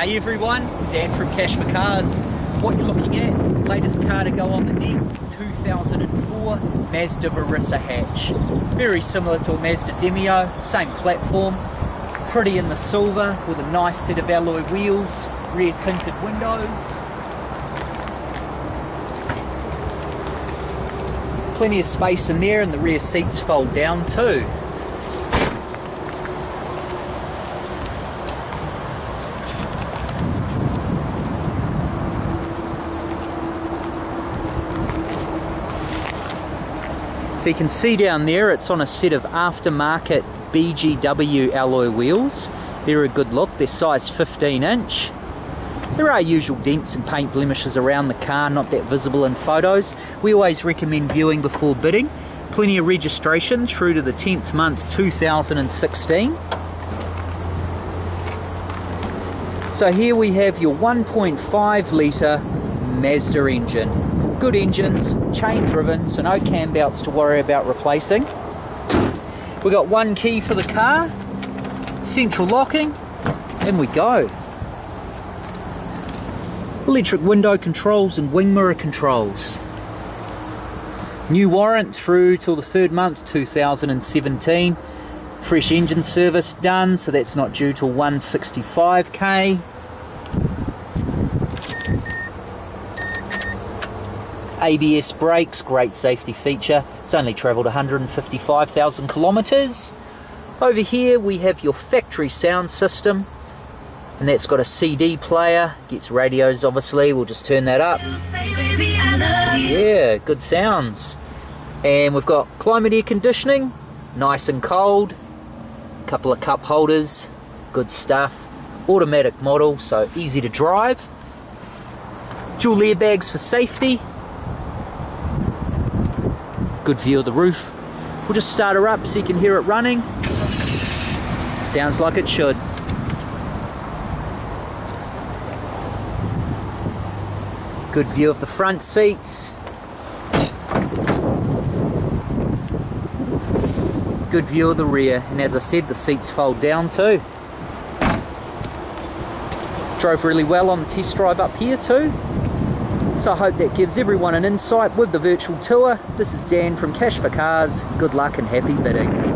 Hey everyone, Dan from Cash for Cars. What you're looking at, latest car to go on the net, 2004 Mazda Verisa hatch. Very similar to a Mazda Demio, same platform, pretty in the silver with a nice set of alloy wheels, rear tinted windows. Plenty of space in there and the rear seats fold down too. So you can see down there it's on a set of aftermarket BGW alloy wheels. They're a good look, they're size 15 inch. There are usual dents and paint blemishes around the car, not that visible in photos. We always recommend viewing before bidding. Plenty of registration through to the 10th month 2016. So here we have your 1.5 litre Mazda engine good engines, chain driven, so no cam belts to worry about replacing. We've got one key for the car, central locking, and we go. Electric window controls and wing mirror controls. New warrant through till the third month 2017. Fresh engine service done, so that's not due till 165k. ABS brakes, great safety feature. It's only travelled 155,000 kilometres. Over here we have your factory sound system and that's got a CD player, gets radios obviously, we'll just turn that up. Yeah, good sounds. And we've got climate air conditioning, nice and cold, couple of cup holders, good stuff. Automatic model, so easy to drive. Dual airbags for safety, good view of the roof. We'll just start her up so you can hear it running. Sounds like it should. Good view of the front seats. Good view of the rear, and as I said, the seats fold down too. Drove really well on the test drive up here too. So I hope that gives everyone an insight with the virtual tour. This is Dan from Cash for Cars. Good luck and happy bidding.